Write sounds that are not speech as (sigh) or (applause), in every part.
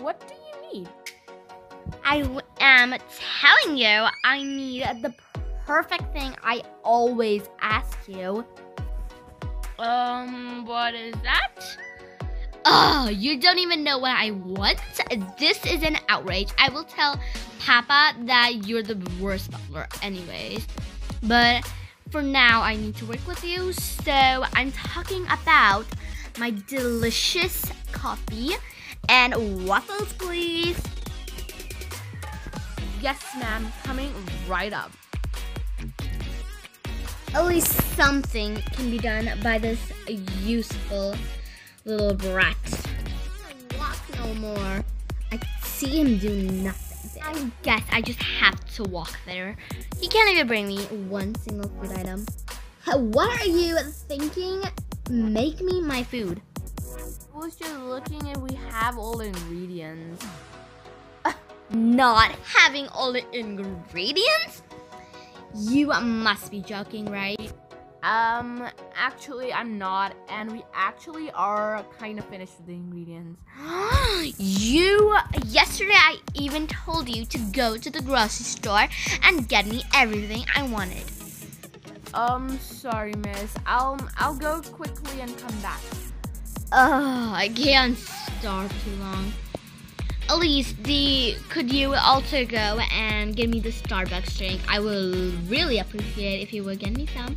What do you need? I am telling you, I need the perfect thing I always ask you. Um, what is that? Oh, you don't even know what I want? This is an outrage. I will tell Papa that you're the worst butler, anyways. But for now, I need to work with you, so I'm talking about my delicious coffee and waffles, please. Yes, ma'am. Coming right up. At least something can be done by this useful little brat. I walk no more. I see him do nothing. I guess I just have to walk there. He can't even bring me one single food item. What are you thinking? Make me my food. I was just looking if we have all the ingredients. (laughs) Not having all the ingredients? You must be joking, right? Um, actually, I'm not, and we actually are kind of finished with the ingredients. (gasps) you yesterday I even told you to go to the grocery store and get me everything I wanted. Um, sorry, miss. I'll I'll go quickly and come back. Oh, I can't starve too long. Least the could you also go and give me the Starbucks drink? I will really appreciate if you would get me some.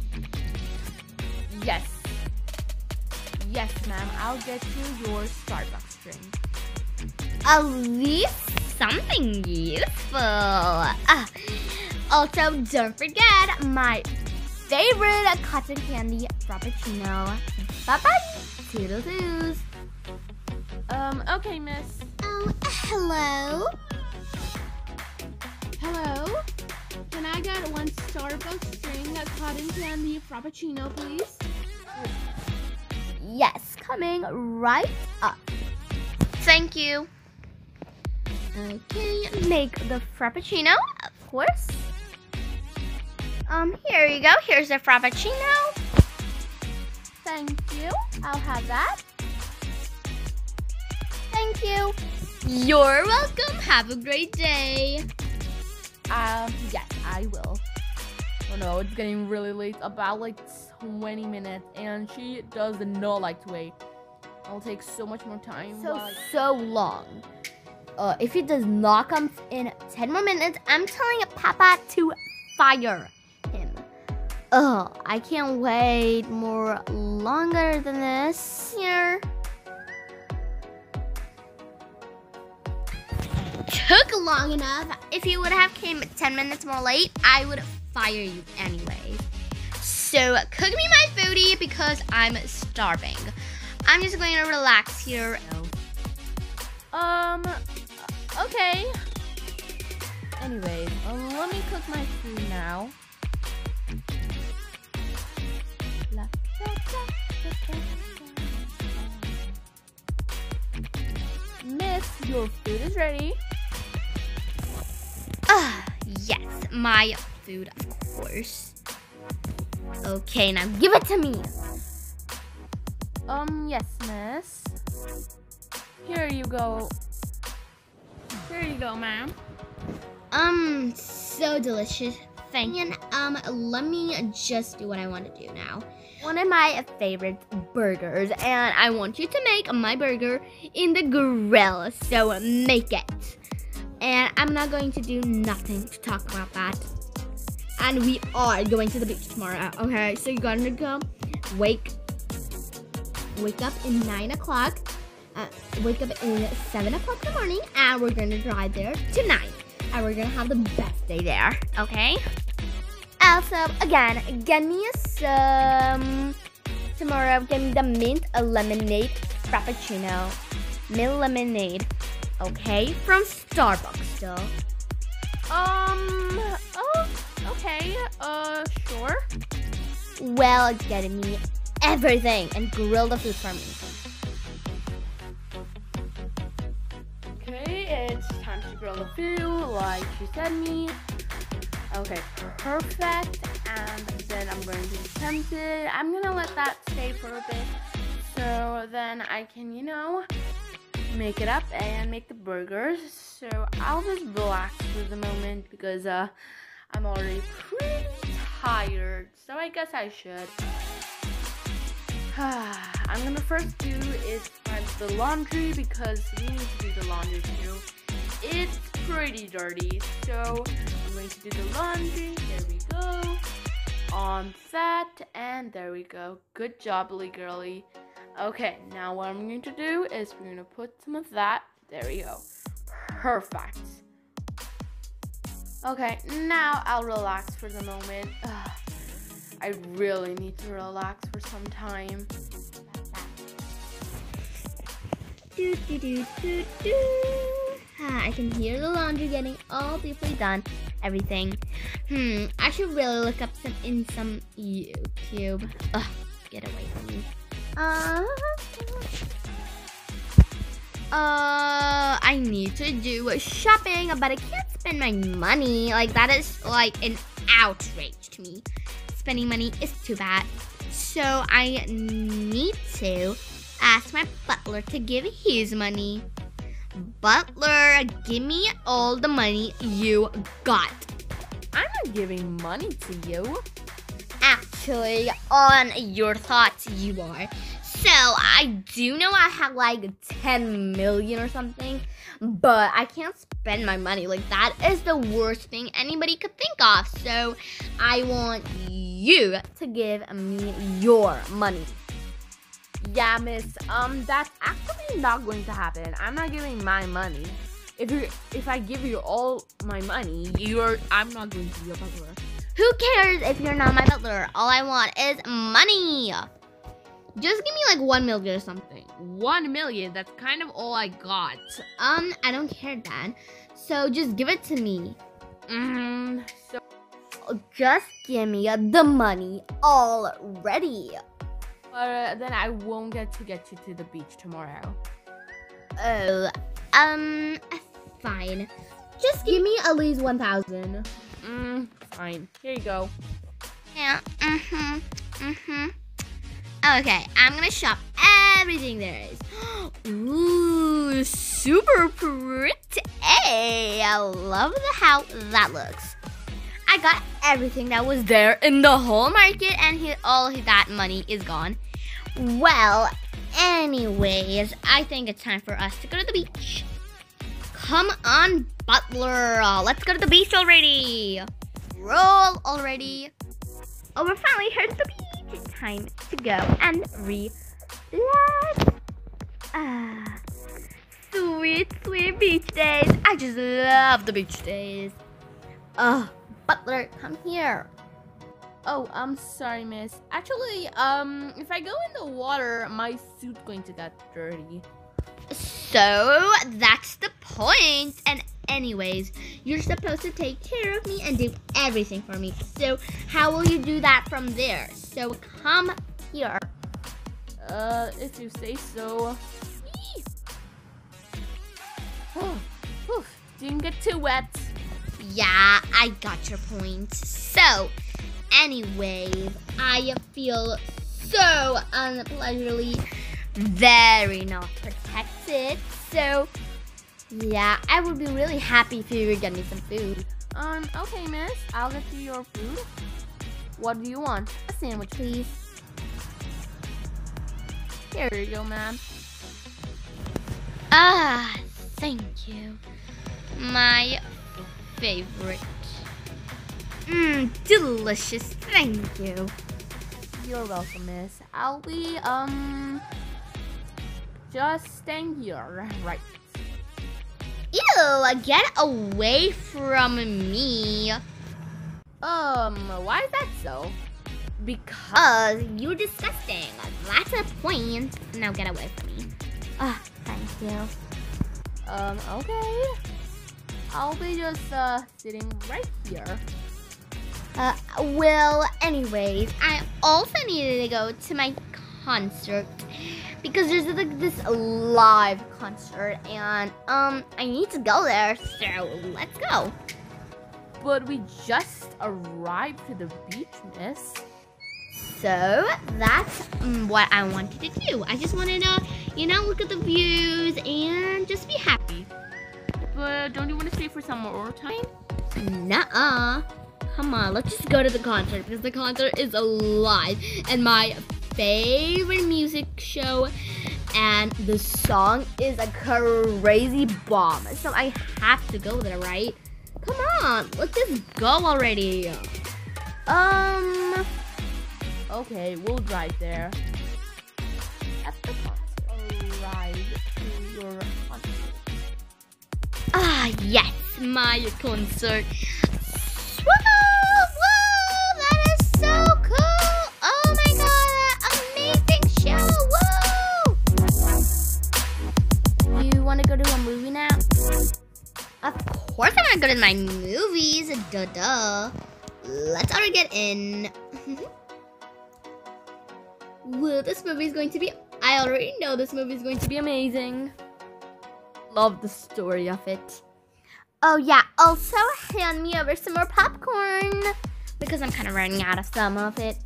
Yes. Yes, ma'am. I'll get you your Starbucks drink. At least something useful. Ah, also, don't forget my favorite cotton candy frappuccino. Bye bye Toodles. Um, okay, miss. Oh, hello. Hello? Can I get one Starbucks drink, a cotton candy frappuccino, please? Yes, coming right up. Thank you. Okay, make the frappuccino, of course. Um, here you go. Here's the frappuccino. Thank you. I'll have that. Thank you. You're welcome. Have a great day. Um, yes, I will. Oh no, it's getting really late. About like 20 minutes, and she does not like to wait. It'll take so much more time. So, so long. Uh, if he does not come in 10 more minutes, I'm telling Papa to fire Ugh, I can't wait more longer than this here. Took long enough. If you would have came 10 minutes more late, I would fire you anyway. So cook me my foodie because I'm starving. I'm just going to relax here. Um, okay. Anyway, um, let me cook my food now. Miss, your food is ready. Ah, yes, my food, of course. Okay, now give it to me. Um, yes, miss. Here you go. Here you go, ma'am. Um, so delicious. Thank you. Um, let me just do what I want to do now. One of my favorite burgers, and I want you to make my burger in the grill. So make it. And I'm not going to do nothing to talk about that. And we are going to the beach tomorrow. Okay, so you're gonna go wake wake up in nine o'clock. Uh, wake up in seven o'clock in the morning, and we're gonna drive there tonight and we're gonna have the best day there, okay? Also, again, get me some tomorrow. Get me the mint lemonade frappuccino, mint lemonade, okay? From Starbucks, though. Um, oh, okay. Uh, sure. Well, get me everything and grill the food for me. Okay, it's time to grill the food like you said me. Okay, perfect. And then I'm going to tempt it. I'm gonna let that stay for a bit. So then I can, you know, make it up and make the burgers. So I'll just relax for the moment because uh, I'm already pretty tired. So I guess I should. (sighs) I'm gonna first do is find the laundry because we need to do the laundry too. It's pretty dirty, so going to do the laundry. There we go. On that, and there we go. Good job, Lee Girly. Okay, now what I'm going to do is we're going to put some of that. There we go. Perfect. Okay, now I'll relax for the moment. Ugh, (sighs) I really need to relax for some time. Do, do, do, do, do. Ah, I can hear the laundry getting all beautifully done. Everything. Hmm, I should really look up some in some YouTube. Ugh, get away from me. Uh, uh, I need to do shopping, but I can't spend my money. Like, that is like an outrage to me. Spending money is too bad. So I need to ask my butler to give his money. Butler, give me all the money you got. I'm not giving money to you. Actually, on your thoughts, you are. So, I do know I have like 10 million or something, but I can't spend my money. Like, that is the worst thing anybody could think of. So, I want you to give me your money. Yeah, miss. Um, that's actually not going to happen. I'm not giving my money. If you if I give you all my money, you're I'm not going to be a butler. Who cares if you're not my butler? All I want is money. Just give me like one million or something. One million, that's kind of all I got. Um, I don't care, Dad. So just give it to me. Mm, so just give me the money already. Uh, then I won't get to get you to the beach tomorrow. Oh, um, fine. Just give me at least 1,000. Mm, fine. Here you go. Yeah, mm-hmm, mm-hmm. Okay, I'm gonna shop everything there is. (gasps) Ooh, super pretty. I love the how that looks. I got everything that was there in the whole market and he, all that money is gone. Well, anyways, I think it's time for us to go to the beach. Come on, Butler. Let's go to the beach already. Roll already. Oh, we're finally here at the beach. It's time to go and relax. Ah, sweet, sweet beach days. I just love the beach days. Oh, Butler, come here. Oh, I'm sorry, miss. Actually, um, if I go in the water, my suit's going to get dirty. So, that's the point. And anyways, you're supposed to take care of me and do everything for me. So, how will you do that from there? So, come here. Uh, if you say so. Oh, didn't get too wet. Yeah, I got your point. So, anyways, I feel so unpleasurably very not protected. So, yeah, I would be really happy if you would get me some food. Um, okay, miss. I'll get you your food. What do you want? A sandwich, please. Here you go, ma'am. Ah, thank you. My favorite. Mmm, delicious. Thank you. You're welcome, miss. I'll be, um, just staying here, right? Ew, get away from me. Um, why is that so? Because you're disgusting. That's the point. Now get away from me. Ah, thank you. Um, okay. I'll be just, uh, sitting right here. Uh, well, anyways, I also needed to go to my concert because there's like this live concert and um I need to go there, so let's go. but we just arrived to the beach, miss. So that's what I wanted to do. I just wanted to, you know, look at the views and just be happy. But don't you want to stay for some more time? Nuh-uh. Come on, let's just go to the concert because the concert is live and my favorite music show and the song is a crazy bomb. So I have to go there, right? Come on, let's just go already. Um, okay, we'll drive there. At the concert. Arrive to your concert. Ah, yes, my concert. To go to my movies. Duh, duh. Let's already get in. (laughs) Well, this movie is going to be... I already know this movie is going to be amazing. Love the story of it. Oh yeah, also hand me over some more popcorn. Because I'm kind of running out of some of it.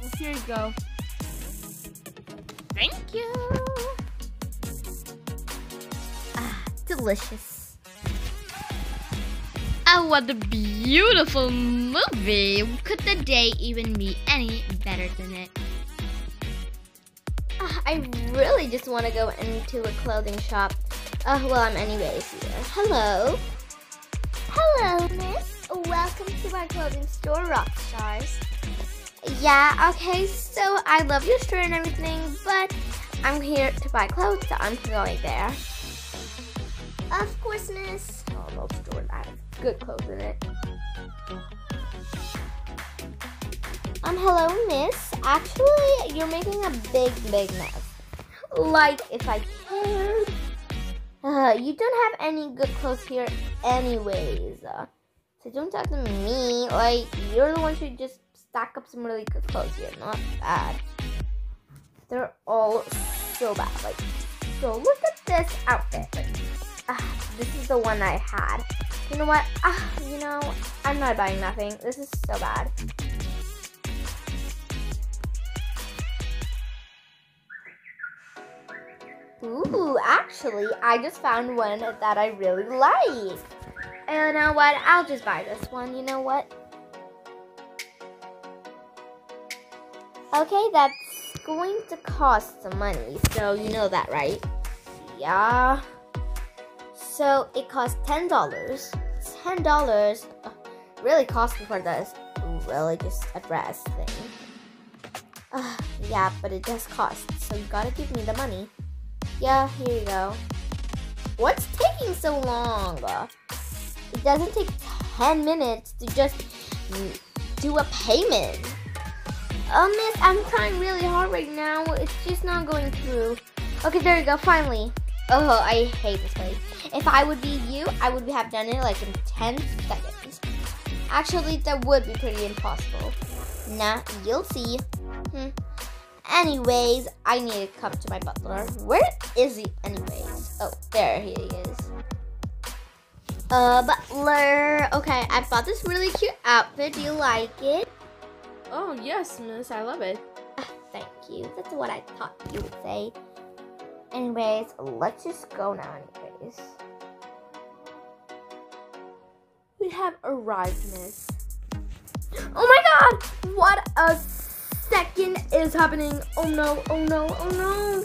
Well, here you go. Thank you. Ah, delicious. Oh, what a beautiful movie. Could the day even be any better than it? Uh, I really just want to go into a clothing shop. Uh, well, I'm anyways here. Hello. Hello, miss. Welcome to our clothing store, Rockstars. Yeah, okay, so I love your store and everything, but I'm here to buy clothes, so I'm going there. Of course, miss. Oh, no store good clothes in it. Um, hello, miss. Actually, you're making a big, big mess. Like, if I cared. Uh, you don't have any good clothes here anyways. So don't talk to me. Like, you're the one who just stack up some really good clothes here. Not bad. They're all so bad. Like, so look at this outfit. Uh, this is the one I had. You know what? Uh, you know, I'm not buying nothing. This is so bad. Ooh, actually, I just found one that I really like. And you know what? I'll just buy this one. You know what? Okay, that's going to cost some money. So you know that, right? Yeah. So it costs $10. $10 uh, really costly for this religious address thing. Uh, yeah, but it does cost. So you gotta give me the money. Yeah, here you go. What's taking so long? It doesn't take 10 minutes to just do a payment. Oh, miss, I'm trying really hard right now. It's just not going through. Okay, there you go, finally. Oh, I hate this place. If I would be you, I would have done it like in 10 seconds. Actually, that would be pretty impossible. Nah, you'll see. Hmm. Anyways, I need to come to my butler. Where is he anyways? Oh, there he is. Uh, butler. Okay, I bought this really cute outfit. Do you like it? Oh, yes, miss. I love it. Uh, thank you. That's what I thought you would say. Anyways, let's just go now anyways. We have arrived, miss. Oh my god! What a second is happening. Oh no, oh no, oh no.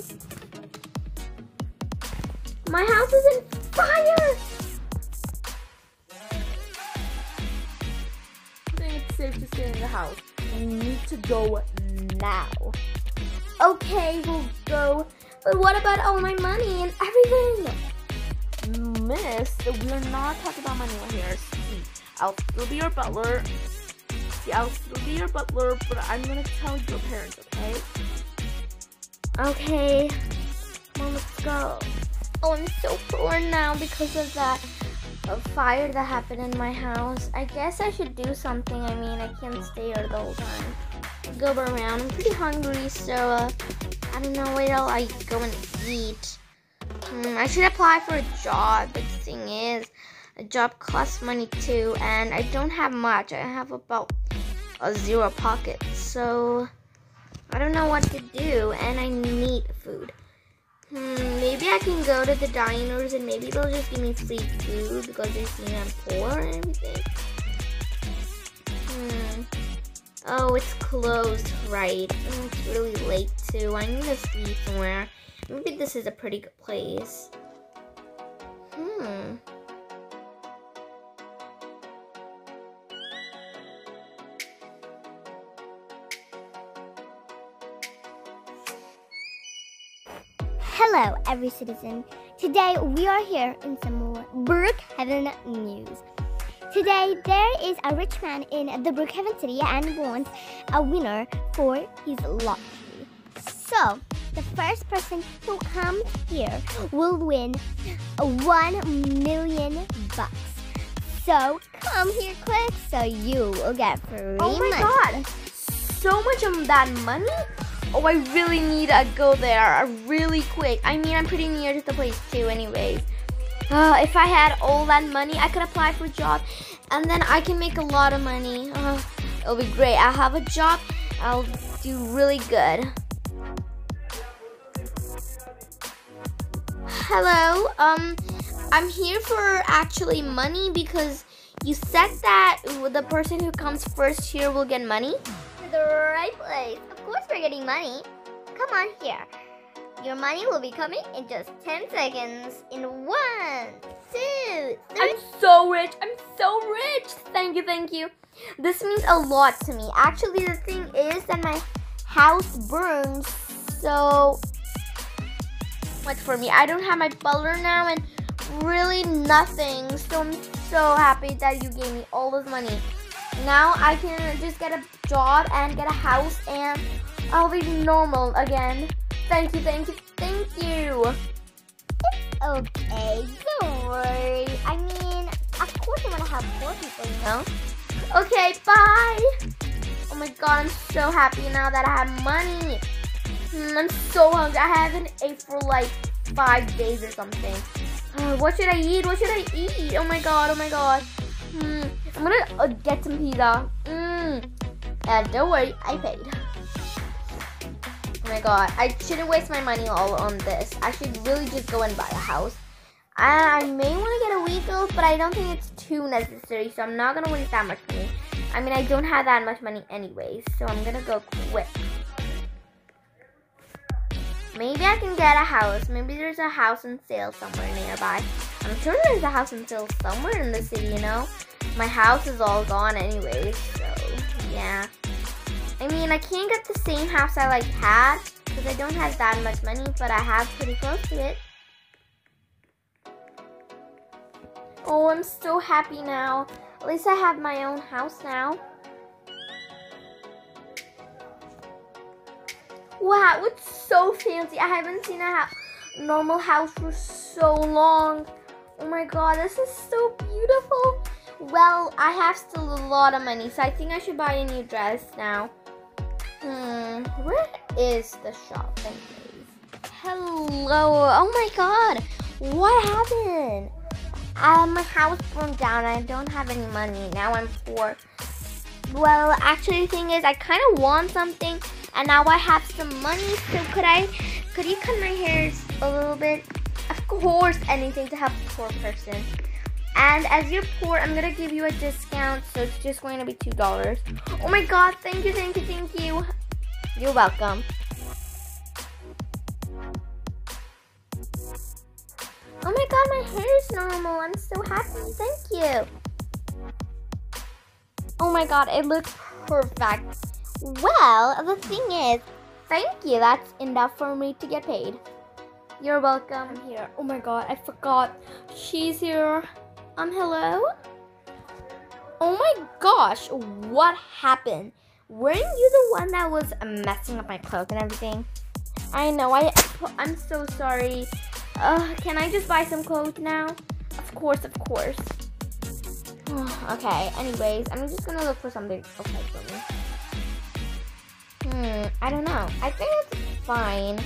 My house is in fire! I think it's safe to stay in the house. We need to go now. Okay, we'll go. But what about all my money and everything? Miss, we're not talking about money right here. I'll still be your butler. Yeah, I'll still be your butler, but I'm gonna tell your parents, okay? Okay. Well, let's go. Oh, I'm so poor now because of that fire that happened in my house. I guess I should do something. I mean, I can't stay here the whole time. Go around. I'm pretty hungry, so uh, I don't know where I'll go and eat. Hmm, I should apply for a job. But the thing is, a job costs money too, and I don't have much. I have about a zero pocket, so I don't know what to do, and I need food. Hmm, maybe I can go to the diners and maybe they'll just give me free food because they see I'm poor and everything. Oh, it's closed, right? It's really late too. I need to sleep somewhere. Maybe this is a pretty good place. Hmm. Hello, every citizen. Today we are here in some more Brookhaven news. Today there is a rich man in the Brookhaven city and wants a winner for his lottery. So, the first person who comes here will win one million bucks. So come here quick so you will get free Oh my money. god! So much of that money? Oh, I really need to go there really quick. I mean, I'm pretty near to the place too, anyways. Uh, if I had all that money, I could apply for a job, and then I can make a lot of money. Uh, it'll be great. I'll have a job. I'll do really good. Hello. Um, I'm here for actually money because you said that the person who comes first here will get money. To the right place. Of course we're getting money. Come on here. Your money will be coming in just 10 seconds. In one, two, three. I'm so rich. I'm so rich. Thank you, thank you. This means a lot to me. Actually, the thing is that my house burns so much for me. I don't have my butler now and really nothing. So I'm so happy that you gave me all this money. Now I can just get a job and get a house and I'll be normal again. Thank you, thank you, thank you. Okay, don't worry. I mean, of course I want to help poor people, you know? Okay, bye. Oh my god, I'm so happy now that I have money. Mm, I'm so hungry. I haven't ate for like five days or something. Uh, what should I eat? What should I eat? Oh my god, oh my god. Mm, I'm gonna uh, get some pizza. Mm. And don't worry, I paid. Oh my god, I shouldn't waste my money all on this. I should really just go and buy a house. I, I may want to get a Weagles, but I don't think it's too necessary, so I'm not gonna waste that much money. I mean, I don't have that much money anyways, so I'm gonna go quick. Maybe I can get a house. Maybe there's a house in sale somewhere nearby. I'm sure there's a house in sale somewhere in the city, you know? My house is all gone anyways, so yeah. I mean, I can't get the same house I like had because I don't have that much money, but I have pretty close to it. Oh, I'm so happy now. At least I have my own house now. Wow, it's so fancy. I haven't seen a normal house for so long. Oh my god, this is so beautiful. Well, I have still a lot of money, so I think I should buy a new dress now. Hmm, where is the shop anyways? Hello, oh my god, what happened? Um, my house burned down. I don't have any money. Now I'm poor. Well, actually, the thing is, I kind of want something, and now I have some money. So could I, could you cut my hair a little bit? Of course, anything to help a poor person. And as you're poor, I'm gonna give you a discount, so it's just going to be two dollars. Oh my God! Thank you, thank you, thank you. You're welcome. Oh my god, my hair is normal. I'm so happy. Thank you. Oh my god, it looks perfect. Well, the thing is, thank you. That's enough for me to get paid. You're welcome. I'm here. Oh my god, I forgot. She's here. Um, hello? Oh my gosh, what happened? Weren't you the one that was messing up my clothes and everything? I know, I, I'm so sorry. Uh, can I just buy some clothes now? Of course, of course. (sighs) okay, anyways, I'm just gonna look for something okay for me. Hmm, I don't know. I think it's fine.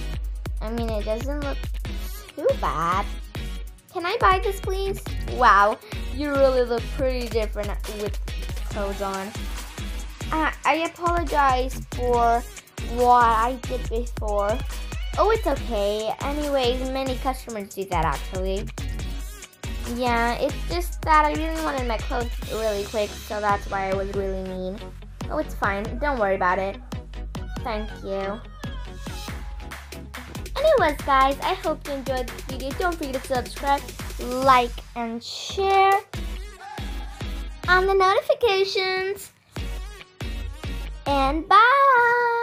I mean, it doesn't look too bad. Can I buy this, please? Wow, you really look pretty different with clothes on. Uh, I apologize for what I did before. Oh, it's okay. Anyways, many customers do that actually. Yeah, it's just that I really wanted my clothes really quick, so that's why I was really mean. Oh, it's fine. Don't worry about it. Thank you. Anyways, guys, I hope you enjoyed this video. Don't forget to subscribe, like, and share on the notifications. And bye!